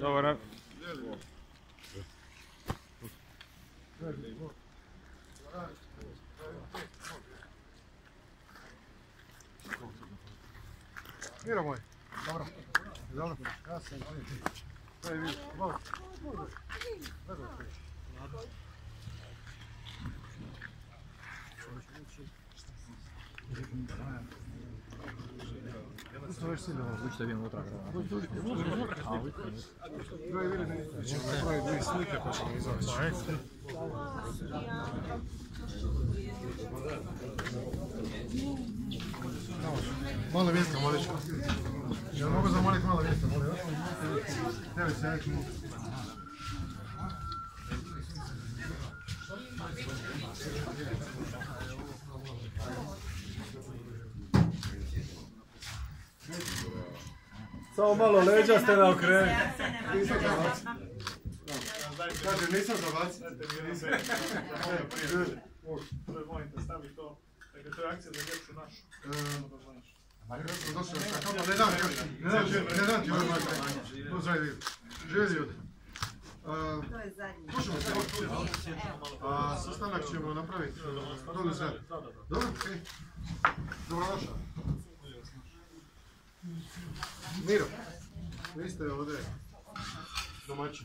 Dobar. Miro moj. Dobro. Dobro. Ja sam. Daj vi. Malo. Što već si dobro. Uđite vi unutra. Daj dvije slike pa izaći. Malo vjetra, molit ću. Jel mogu zamoliti malo vjetra, molim vas? Evo se, ja ću Samo malo leđa ste na okrenuli. Kaže, nisam za vas. Molite, stavi to. Dakle, to je akcija za djecu našu. Ne dam, ne dam, ne dam ti ovaj moj Pozdrav ljudi. Živi ljudi. To je zadnji. Slušamo se. A sastanak ćemo napraviti dole sad. Dobro? okej. Dobrodošao. Miro, vi ste ovdje domaći.